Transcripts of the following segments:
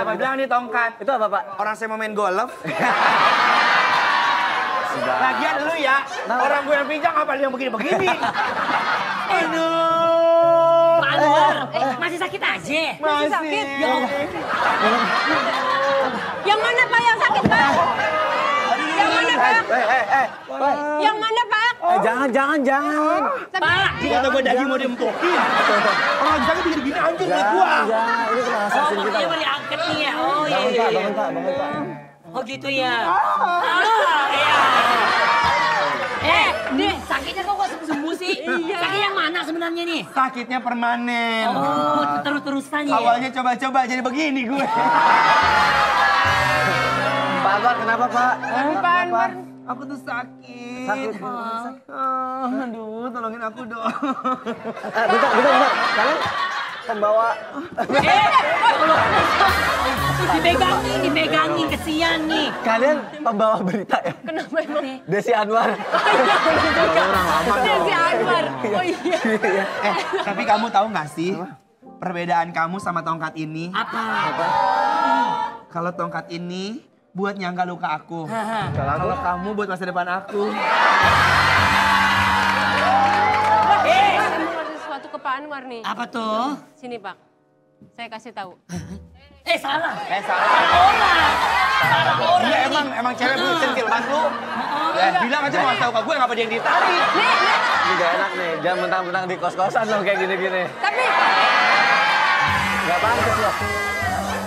Siapa bilang ini tongkat? Itu apa, Pak? Orang saya mau main golf. Sudah. Lagian lu ya, orang gue yang pinjam apa yang begini-begini? Aduh. Pak Anwar, eh, masih sakit aja. Masih sakit? Ya Allah. Yang mana Pak yang sakit Pak? Yang mana Pak? Eh, eh, eh. Yang mana Pak? Eh, jangan, jangan, jangan. Pak, Dia kata gue daging mau diempukin. Orang begini-begini hancur kulit gua. Jangan, ini kena oh assassin kita. Nih ya. Oh iya, Bangun, iya, Pak, iya. bangun, Pak, bangun, Pak. Oh gitu ya. Ah, iya. Eh, nih sakitnya kok kok sembuh sih? Iya. Sakit yang mana sebenarnya nih? Sakitnya permanen. Oh, terus-terusan ya. Awalnya coba-coba jadi begini gue. Pak Anwar, kenapa, Pak? Pak Anwar. Aku tuh sakit. Sakit. Ah, aduh, tolongin aku dong. Eh, bentar, bentar, bentar. Kalian pembawa... Eh, dipegangin, dipegangin, kesian nih. Kalian pembawa berita ya? Kenapa emang? Desi Anwar. Orang lama Desi Anwar. Iya. Oh iya. Eh, tapi kamu tahu nggak sih perbedaan kamu sama tongkat ini? Apa? Kalau tongkat ini buat nyangka luka aku. Kalau kamu buat masa depan aku. Pak Anwar nih. Apa tuh? Sini Pak. Saya kasih tahu. Eh salah. Eh salah. Orang. Salah orang. Iya emang emang cewek lu centil banget lu. Oh, Ya, bilang aja mau tahu ke gue ngapa dia yang ditarik. Ini gak enak nih, jangan mentang-mentang di kos-kosan loh kayak gini-gini. Tapi Gak pantas loh.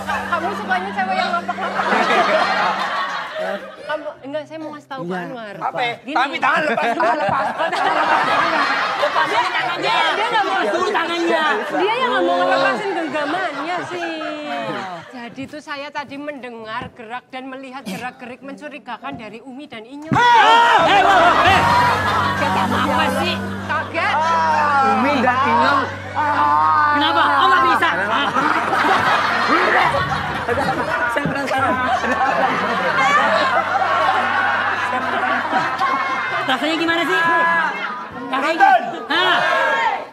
kamu sukanya cewek yang ngompak-ngompak. Kamu enggak saya mau ngasih tahu Pak Anwar. Apa? ya? Gini. Tapi tangan lepas, tangan lepas. Lepasin tangannya. Dia nggak mau Tuh tangannya. Dia yang nggak mau ngelepasin genggamannya sih. Jadi tuh saya tadi mendengar gerak dan melihat gerak-gerik mencurigakan dari Umi dan Inyo. Eh, wow, wow, eh. Apa sih? Kaget. Umi dan Inyong. Kenapa? Oh nggak bisa. Saya penasaran. Rasanya gimana sih? Hah?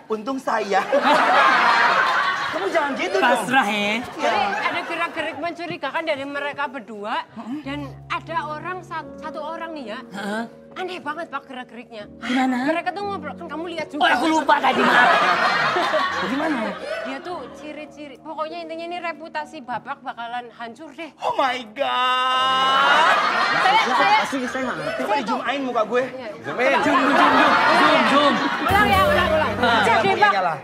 Untung saya. Kamu jangan gitu dong. Pasrah ya. Jadi ada gerak-gerik mencurigakan dari mereka berdua dan ada orang sat- satu orang nih ya. Hah? Aneh banget pak gerak-geriknya. Gimana? Mereka tuh ngobrol kan kamu lihat Oh juga. aku lupa tadi maaf. Gimana? Dia tuh ciri-ciri. Pokoknya intinya ini reputasi bapak bakalan hancur deh. Oh my god. Saya saya Pasti saya nggak ngerti. Coba dijumain muka gue. Zoom in. Zoom, zoom, zoom, zoom, zoom. ulang ya ulang ulang. Jadi Punya pak.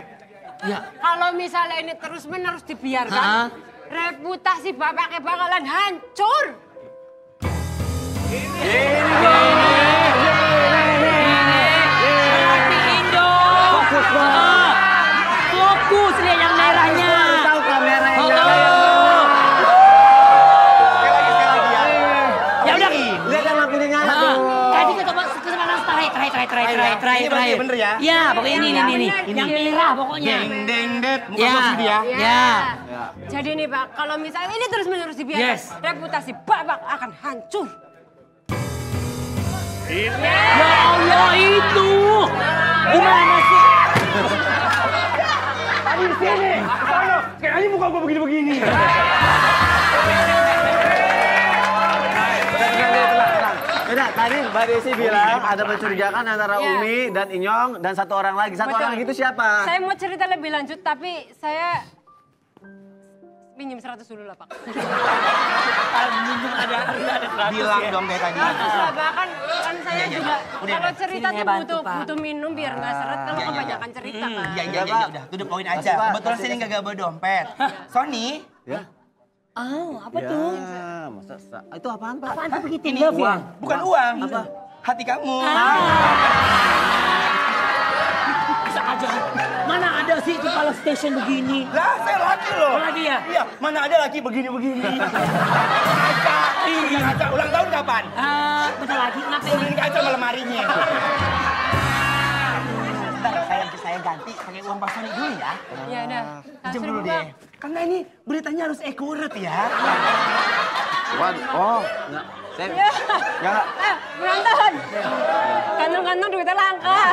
Ya. kalau misalnya ini terus menerus dibiarkan, Ha? reputasi bapaknya bakalan hancur. Terakhir, Ini bener ya? Ya, pokoknya ini, ini, ini. Yang merah pokoknya. Deng deng det. Ya. dia. Ya. Jadi nih pak, kalau misalnya ini terus menerus dibiarkan, Yes. reputasi bapak akan hancur. Ya Allah itu. Gimana sih? Tadi di sini. Sono. Kayaknya muka gue begini-begini. Tadi Mbak Desi bilang ada mencurigakan antara Iya. Umi dan Inyong dan satu orang lagi. Satu Betul. orang lagi itu siapa? Saya mau cerita lebih lanjut, tapi saya pinjam 100 dulu lah pak. Bilang dong kayak tadi. Lah Pak, kan, kan saya juga Udah, kalau udah. cerita tuh bantu, butuh Pak. butuh minum biar nggak seret kalau Iya, iya, kebanyakan cerita kan. Iya, iya, iya, udah. Tuh poin aja. Kebetulan sini nggak bawa dompet. Sony, Ya. Oh, apa Ya, tuh? masa sa- itu apaan, Pak? Apaan tuh begitu? ini ya? uang. Bukan uang. Apa? Hati kamu. Bisa aja. Ada sih itu kalau station begini? Lah, saya laki loh. Oh, laki ya? Iya, mana ada laki begini-begini. kaca. Iya, kaca. Ulang tahun kapan? Ah, bentar lagi ngapain? Beliin kaca sama lemarinya. Bentar, saya, saya ganti pakai uang Pak Sony dulu ya. Ya udah. Pinjam Kasih dulu deh. Karena ini beritanya harus akurat ya. Wan, oh, enggak. Saya, Ya. enggak. Eh, Penonton. Kantong-kantong duitnya langka.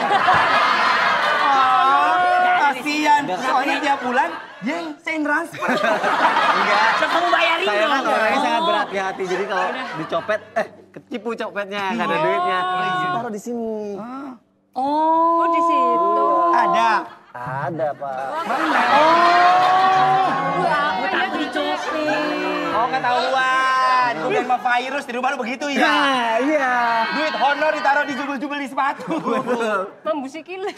Oh, Kasian, soalnya tiap bulan dia yang saya transfer. Enggak. Kamu bayarin Saya kan dong. orangnya sangat Oh. berhati-hati. Jadi kalau dicopet, eh ketipu copetnya, nggak ada duitnya. Taruh di sini. Oh. Oh di situ. Ada. Ada, Pak. Aku takut dicopet. Oh ketahuan, bilang sama virus di rumah lu begitu ya. Nah, iya. Duit honor ditaruh di jubel-jubel di sepatu. Membusikil.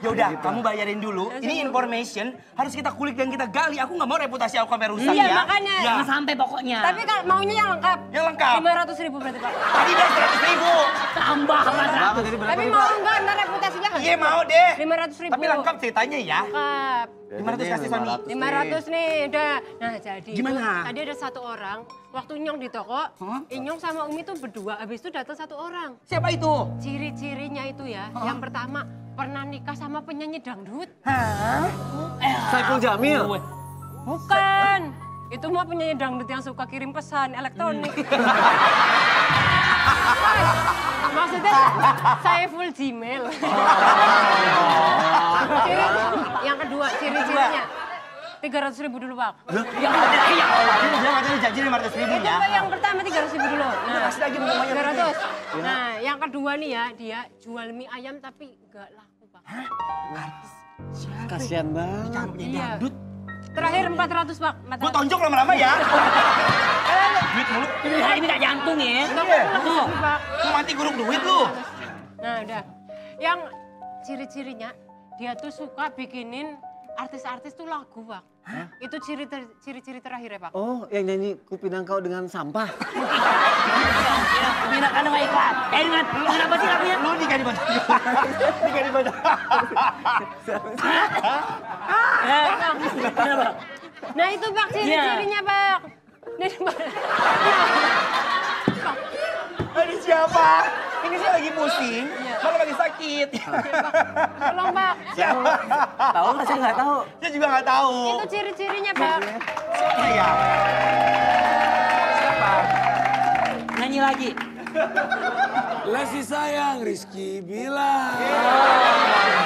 Ya udah, kamu bayarin dulu. Ini information harus kita kulik dan kita gali. Aku nggak mau reputasi aku sampai rusak Iya, ya. makanya. Ya. Jangan sampai pokoknya. Tapi kalau maunya yang lengkap. Yang lengkap. 500 ribu berarti Pak. Tadi udah seratus ribu. tambah berapa Tapi mau Pak? enggak ntar reputasinya kan? Iya mau deh. 500 ribu. Tapi lengkap ceritanya ya. Lengkap. 500 kasih Sony. 500 nih, udah. Nah jadi Gimana? itu tadi ada satu orang, waktu Nyong di toko, Inyong sama Umi tuh berdua, habis itu datang satu orang. Siapa itu? Ciri-cirinya itu ya, yang pertama pernah nikah sama penyanyi dangdut. Hah? Saiful Jamil. Bukan. Itu mah penyanyi dangdut yang suka kirim pesan elektronik. Maksudnya Saiful Gmail. Ciri, yang kedua, ciri-cirinya. 300 ribu dulu, Pak. Ya Allah, dia bilang katanya janji 500 ribu Itu ya. Yang pertama 300 ribu dulu. Nah, kasih lagi namanya. 300. Nah, yang kedua nih ya, dia jual mie ayam tapi nggak laku, Pak. Kasihan banget. Iya. Terakhir 400, Pak. Gue 400. tonjok lama-lama ya. Duit mulu. Ini hari ini tak jantung ya. Iya. Tuh. Mau mati guruk duit lu. Nah, udah. Yang ciri-cirinya dia tuh suka bikinin artis-artis tuh lagu, Pak. Itu ciri ter- ciri-ciri terakhir ya, Pak. Oh, yang nyanyi Kupinang Kau dengan sampah. Minat anda nggak iklan. Eh dengan dengan apa sih lagunya? Lu nikah di mana? nikah di mana? Kenapa? Nah, itu Pak ciri-cirinya, Pak. Nah, Pak. Ini siapa? Saya lagi pusing, malah lagi sakit. Tolong, Pak. Siapa? Tahu nggak? Saya nggak tahu. Saya juga nggak tahu. Itu ciri-cirinya, Pak. Siapa ya? Siapa? Nyanyi lagi. Lesti sayang Rizky bilang.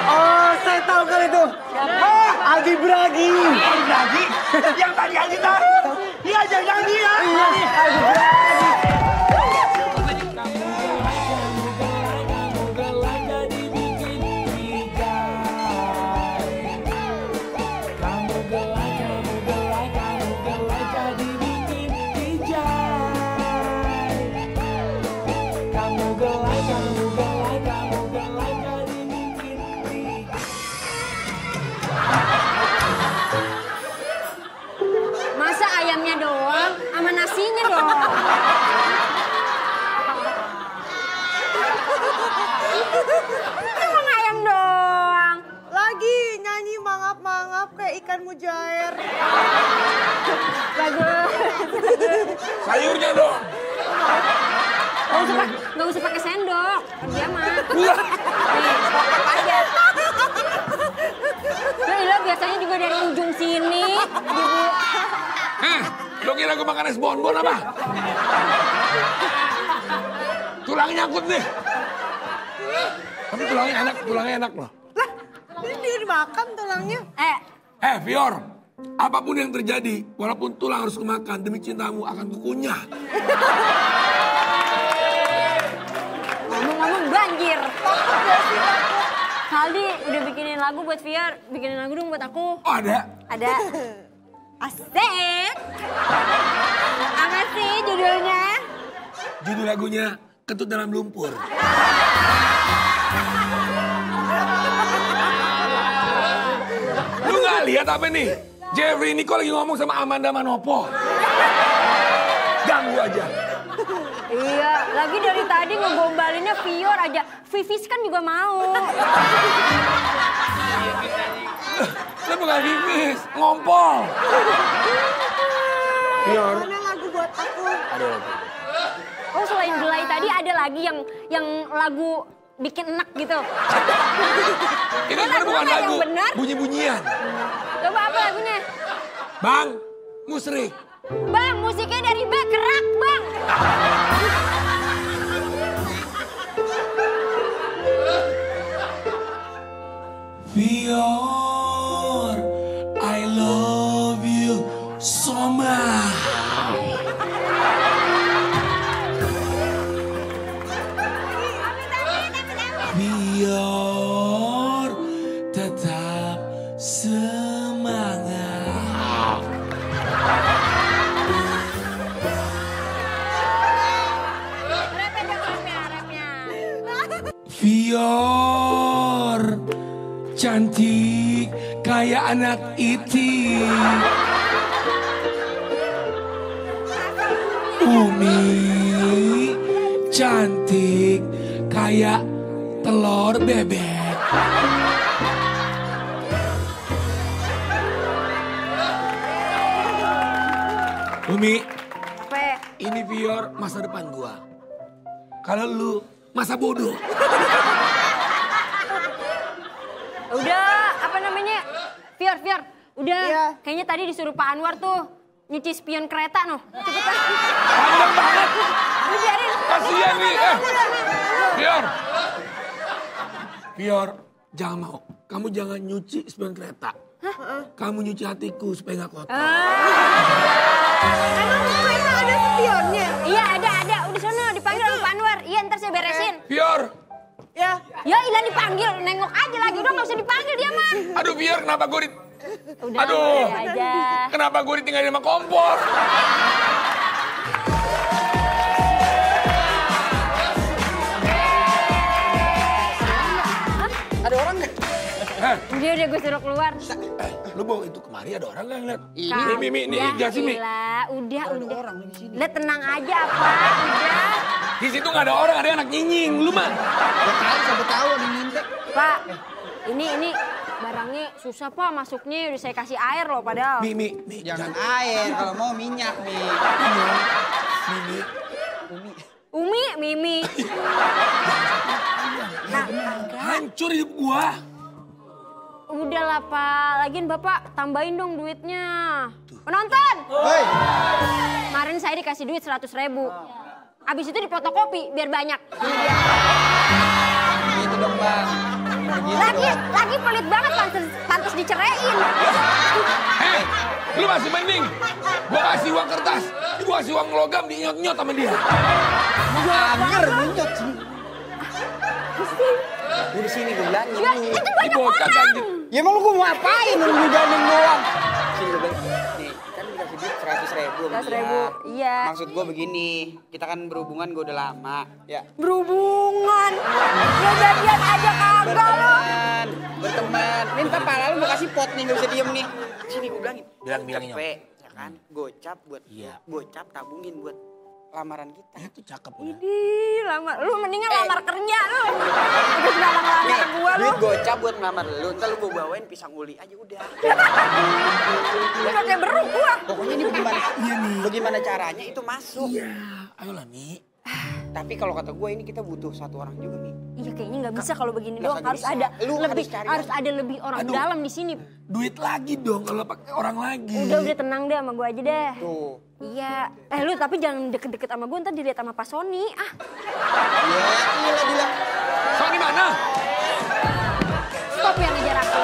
Oh, saya tahu kali itu. Oh, Aldi Bragi. Oh, lagi? Yang tadi aja tahu. Iya, jangan dia. Kamu Emang ayam doang. Lagi nyanyi mangap-mangap kayak ikan mujair. Lagu. Sayurnya dong. Gak usah, nggak usah pakai sendok. Dia mah. Kira gue makan es bonbon apa? Tulangnya nyangkut nih. Tapi tulangnya enak, tulangnya enak loh. Lah, ini dia dimakan tulangnya. Eh, Eh, Fior, apa pun yang terjadi, walaupun tulang harus kemakan, demi cintamu akan kukunyah. Ngomong-ngomong banjir. Saldi udah bikinin lagu buat Fiar, bikinin lagu dong buat aku. Oh, ada? Ada. Asik. Apa sih judulnya? Judul lagunya Ketut Dalam Lumpur. Lu gak lihat apa nih? Jeffrey Nicole lagi ngomong sama Amanda Manopo. Ganggu aja. Iya, lagi dari tadi ngegombalinnya Fior aja. Vivis kan juga mau. Lu bukan Vivis, ngompol. Fior. Mana lagu buat aku? Oh selain gelai tadi ada lagi yang yang lagu bikin enak gitu. Ini Mana sebenarnya bukan lagu, bunyi-bunyian. Coba apa lagunya? Bang, musrik. Bang, musiknya dari B anak iti. Umi cantik kayak telur bebek. Umi, Apa? ini Pior masa depan gua. Kalau lu masa bodoh. Udah? Fior, Fior. Udah, Iya. kayaknya tadi disuruh Pak Anwar tuh nyuci spion kereta noh. Cepetan. Banget. Lu biarin. Kasihan nih. Eh. Pior. Pior, jangan mau. Kamu jangan nyuci spion kereta. Kamu nyuci hatiku supaya gak kotor. Emang kereta ada spionnya? Iya, ada, ada. Udah sono, dipanggil sama Pak Anwar. Iya, ntar saya beresin. Pior, Ya. Ilah dipanggil. Nengok aja lagi. Udah nggak usah dipanggil dia mah. aduh Pior kenapa gue di... Udah, Aduh. aja. Kenapa gue ditinggalin sama kompor? Ada orang nggak? Dia udah gue suruh keluar. Eh, lu bawa itu kemari ada orang gak ngeliat? Ini, Kagak, Mi, Mi, ini Mi. ilah. Udah, udah. Udah tenang aja apa. Udah. Di situ gak ada orang, ada anak nyinying. Lu mah. Pak, ini ini barangnya susah pak masuknya udah saya kasih air loh padahal. Mi, Mi, Mi. Jangan air, kalau mau minyak. Mi, Mi. Umi, Mimi. Nah, Hancur hidup gua. udah lah pak, lagian bapak tambahin dong duitnya. Penonton, Hei, kemarin saya dikasih duit 100 ribu. Abis itu dipotokopi biar banyak. gitu dong bang. Begitu Lagi, lagi pelit banget pantes, pantes diceraiin. Hei, lu masih mending. Gua kasih uang kertas. Gua kasih uang logam dinyot-nyot sama dia. Anger muncul sini. Udah sini gue bilang. Ya, itu banyak orang. Ya emang lu gue mau ngapain lu gandeng doang? Sini gue ribu. sama 100.000, dia. iya. Maksud gue begini, kita kan berhubungan gue udah lama. Ya, Berhubungan. Ya jadian aja kagak lo. berteman, berteman. Minta pala lu mau kasih pot nih, gak bisa diem nih. Sini gue bilangin. Bilang, bilangin, Cepet, ya kan? Gocap buat, Iya. gocap tabungin buat lamaran kita. Itu cakep udah. Ih, lamar. Lu mendingan lamar kerja lu. Udah sudah lamar gua lu. Duit gocap buat ngelamar lu, ntar lu gue bawain pisang uli aja udah. Udah kayak beruk gua. Pokoknya ini bagaimana, bagaimana caranya itu masuk. Iya, ayolah Mi. Tapi kalau kata gue ini kita butuh satu orang juga, Mi. Iya kayaknya nggak bisa kalau begini doang harus bisa. ada Lu lebih harus cari harus ada lebih orang Aduh. dalam di sini. Duit lagi dong kalau pakai orang lagi. Udah udah tenang deh sama gua aja deh. Tuh. Iya. Eh lu tapi jangan deket-deket sama gua ntar dilihat sama Pak Sony. Ah, Ya, iya bilang. Sony mana? stop ya ngejar aku.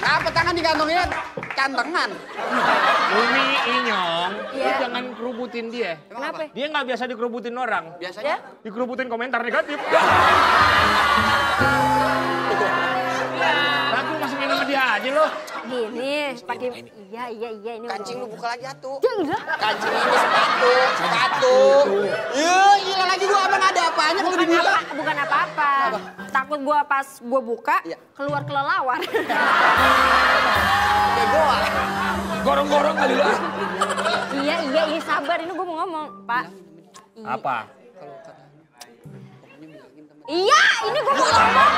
Apa tangan digantungin? Cantengan. Umi Inyong, lu Iya. jangan kerubutin dia. Kenapa? Dia nggak biasa dikerubutin orang. Biasanya Dikerubutin komentar negatif. aja lo. Gini, pakai iya iya iya ini. kancing lu buka lagi atuh. Ya udah. Kancing ini sepatu, sepatu. Iya, gila lagi gua abang ada apanya kalau Bukan dibuka. apa, bukan apa-apa. Takut gua pas gua buka Iya. keluar kelelawar. Kayak gua. Gorong-gorong kali lu. ah. iya iya ini sabar ini gua mau ngomong, Pak. Apa? Iya, ini gua mau ngomong.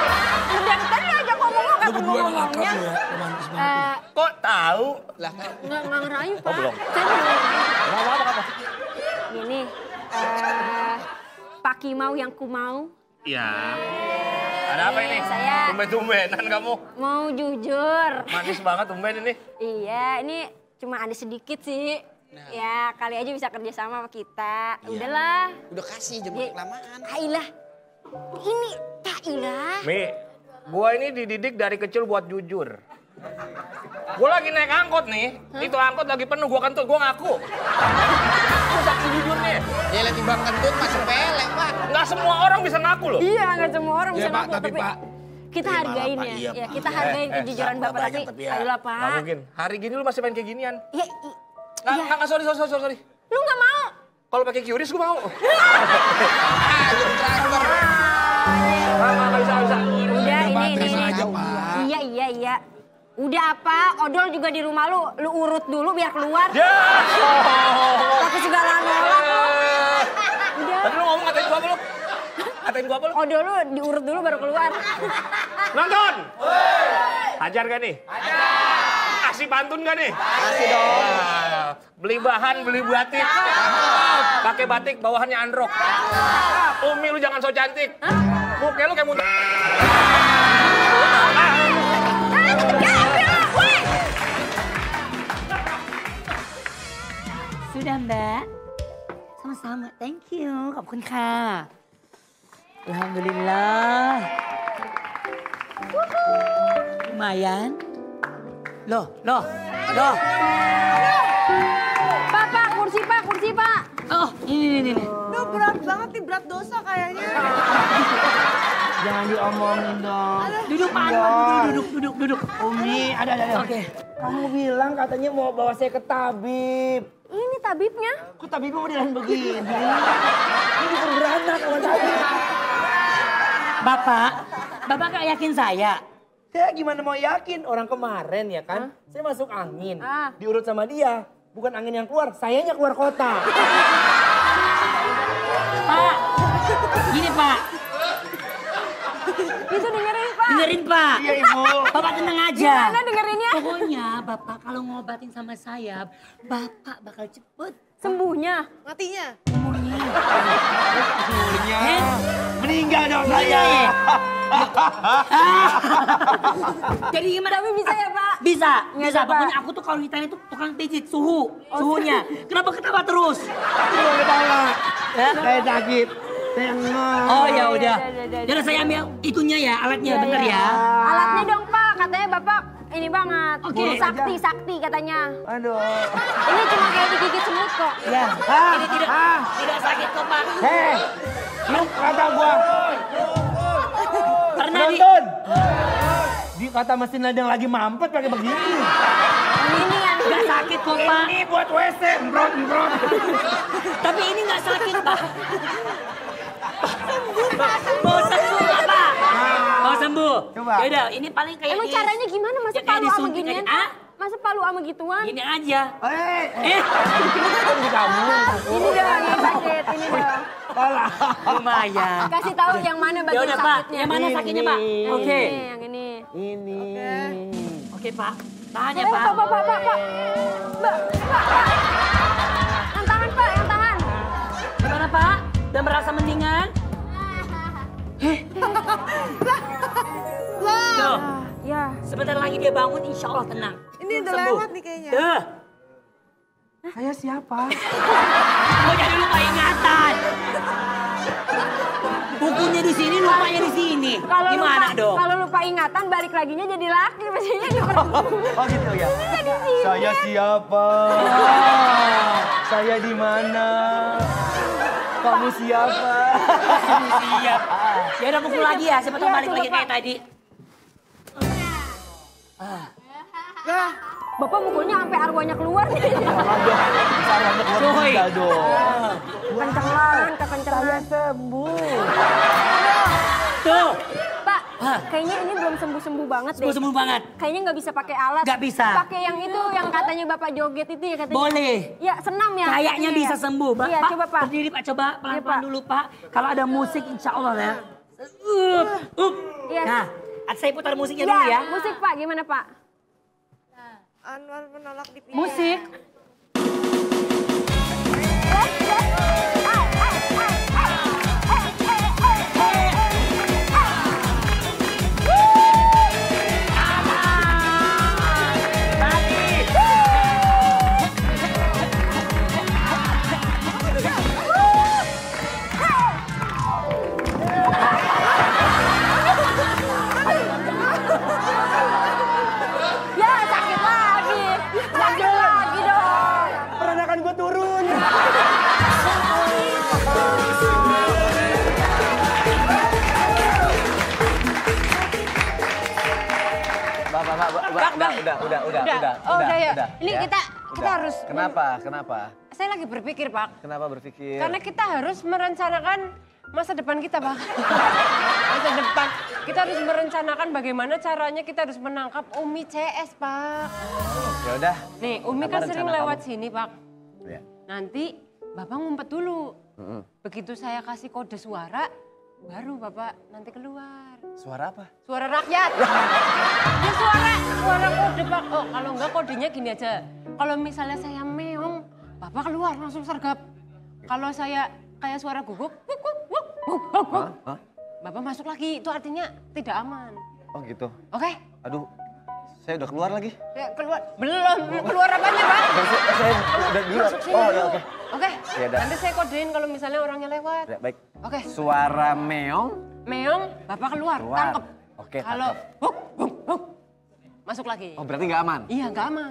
Dari tadi aja ngomong emang akrab ngomongnya. lu ya, romantis banget. Eh, Kok tahu? Lah, nggak nggak ngerayu, Pak. belum. Saya belum ngerayu. Apa apa apa? Gini, eh Pak Kimau yang ku mau, Iya. Ada apa ini? Saya- Tumben-tumbenan kamu. mau jujur. Manis banget tumben ini. Iya, ini cuma ada sedikit sih. Ya, kali aja bisa kerja sama sama kita. Udahlah. udah kasih Ya, jangan kelamaan. Ailah. Ini tak ilah. Mi, gua ini dididik dari kecil buat jujur. Gua lagi naik angkot nih, itu angkot lagi penuh, gua kentut, gua ngaku. Gua saking jujurnya. Ya lihat timbang kentut mah sepele, Pak. Nggak semua orang bisa ngaku loh. Iya, nggak semua orang Iya, bisa Pak, ngaku, tapi, Pak, kita terima hargain ya. Iya, ya, Pak. kita Eh, hargain eh, kejujuran sabar Bapak tapi, tapi ya. ayolah, Nggak Pak. mungkin. Hari gini lu masih main kayak ginian. Ya, i- Nggak, iya. nggak, nggak, sorry, sorry, sorry, sorry. Lu nggak mau? Kalau pakai QRIS gue mau. Ah, jadi transfer. Udah ini ini. ini. aja, Pak. Iya iya iya. Udah apa? Odol juga di rumah lu, lu urut dulu biar keluar. Ya. Pakai segala nolak lu. Udah. Tadi lu ngomong ngatain gua apa lu? Ngatain gua apa lu? Odol lu diurut dulu baru keluar. Nonton! Ajar gak nih? Ajar! Kasih pantun gak nih? Kasih dong. beli bahan, beli batik. Pakai batik, bawahannya androk. Umi lu jangan so cantik. Muka lu kayak muntah. Sudah mbak. Sama-sama, thank you. ขอบคุณค่ะ Alhamdulillah. Lumayan. Loh, loh, loh. ini, ini, ini. Duh berat banget nih, berat dosa kayaknya. Jangan diomongin dong. Duduk Pak Anwar, duduk, duduk, duduk, duduk. Umi, ada, ada, ada. Oke. Kamu bilang katanya mau bawa saya ke tabib. Ini tabibnya. Kok tabibnya modelan begini? Ini bukan beranak sama tabib. Bapak, Bapak gak yakin saya? Saya gimana mau yakin? Orang kemarin ya kan, saya masuk angin. Ah. Diurut sama dia. Bukan angin yang keluar, sayanya keluar kota. Pak, gini Pak, Itu dengerin pak. dengerin Pak. Iya ibu. Bapak tenang aja. Gimana dengerinnya? Pokoknya Bapak kalau ngobatin sama saya, Bapak bakal cepet Sembuhnya. Matinya. Eh, Meninggal dong iya. saya. Jadi gimana? Tapi bisa ya pak? Bisa, Nggak bisa. Pak. Pokoknya aku tuh kalau ditanya tuh tukang pijit suhu, suhunya. Kenapa ketawa terus? Gua ketawa. Saya sakit. Ngong. Oh ya udah. Jadi saya ambil itunya ya, alatnya bener ya. Alatnya dong pak, katanya bapak ini banget. Oke. Sakti, sakti katanya. Aduh. Ini cuma kayak digigit semut kok. Ya. Ah, Ini tidak ah. tidak sakit kok Pak. Hei, lu kata gua. Pernah di Nonton. Di kata mesin ladang lagi mampet pakai begini. Yang ini yang nggak sakit kok Pak. Ini buat WC, embrot, embrot. Tapi ini nggak sakit Pak. Mau sembuh Pak. Coba. Yaudah, ini paling kayak Emang di- caranya gimana masa Ya, palu sama ginian? aja. Ah? Masa palu sama gituan? Gini aja. Eh, Eh, ini kamu. Ini dong yang sakit, ini dong. lumayan. Kasih tahu yang mana Ya bagian udah Pak, sakitnya. yang mana sakitnya Pak? Oke. ini, yang ini. Ini. Oke Pak, tahan ya Eh, Pak. Pak, Pak, Pak, Pak, Pak. Mbak, Pak, Pak. Yang tangan, Pak, yang tangan. Gimana Pak? Udah merasa mendingan? Tuh, Ya. sebentar lagi dia bangun insya Allah tenang. Ini udah Sembuh. lewat nih kayaknya. Tuh, Saya siapa? kok jadi lupa ingatan? Bukunya di sini, lupanya di sini. Kalau Gimana lupa, dong? Kalau lupa ingatan, balik laginya jadi laki. Maksudnya dipertemukan Oh gitu ya. di. Saya siapa? Saya di mana? Kamu siapa? Siap. Ya udah pukul lagi ya, siapa tahu balik lagi kayak tadi. Bapak mukulnya sampai arwahnya keluar nih. Sarangnya keluar Coy. dong. Kencengan, kekencengan. sembuh. Tuh, Kayaknya ini belum sembuh-sembuh banget deh. sembuh-sembuh banget. Kayaknya nggak bisa pakai alat. Nggak bisa. Pakai yang itu yang katanya Bapak joget itu ya katanya. Boleh. Ya, senam ya. Kayaknya katanya bisa ya. sembuh. Pak, Iya, Pak, coba Pak. Berdiri Pak, coba pelan-pelan Pak. dulu Pak. Kalau ada musik insya Allah ya. Up, up. Iya. Nah, saya putar musiknya Ya, dulu ya. musik Pak, gimana Pak? Anwar menolak dipilih. Musik. Mbak, mbak, udah, udah, udah, udah, Udah. udah, Oh, udah ya. Ini ya. kita- kita Udah. harus- Kenapa? Kenapa? saya lagi berpikir, Pak. Kenapa berpikir? Karena kita harus merencanakan masa depan kita, Pak. masa depan. Kita harus merencanakan bagaimana caranya kita harus menangkap Umi CS, Pak. Ya udah. Nih, Umi Apa kan sering rencana lewat kamu? sini, Pak. Ya. Nanti Bapak ngumpet dulu. Mm-mm. Begitu saya kasih kode suara, baru Bapak nanti keluar. Suara apa? Suara rakyat. ya suara, suara kode Pak. Oh, kalau enggak kodenya gini aja. Kalau misalnya saya meong, Bapak keluar langsung sergap. Kalau saya kayak suara guguk, wuk, wuk, wuk, wuk, wuk, wuk. Hah? Bapak masuk lagi, itu artinya tidak aman. Oh gitu. Oke? Aduh, saya udah keluar lagi. Ya, keluar. Belum, keluar apanya Pak? Saya, saya udah di luar. Masuk sini Oh ya oke. Oke, Ya nanti saya kodein kalau misalnya orangnya lewat. Ya, baik. Oke. Suara meong. Meong, Bapak keluar, Keluar. tangkep. Oke, Kalau tangkep. buk, buk, buk, masuk lagi. Oh berarti nggak aman? Iya, nggak aman.